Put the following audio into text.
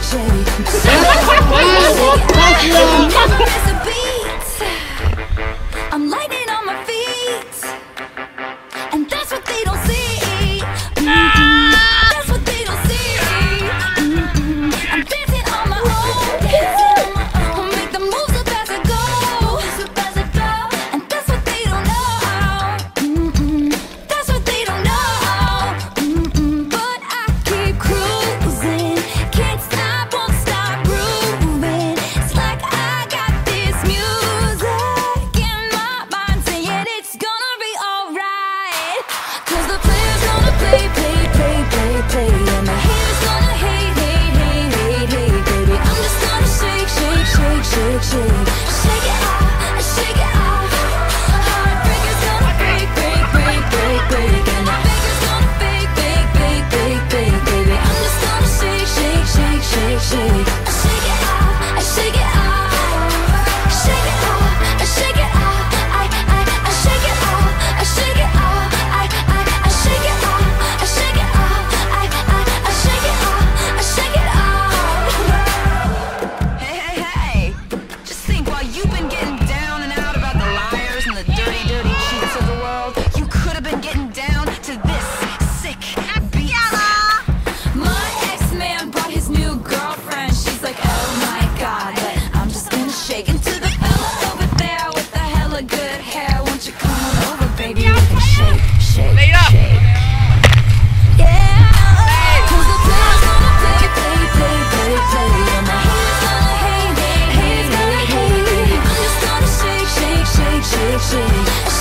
Shady. Lay up. Shake, shake, shake, shake, shake.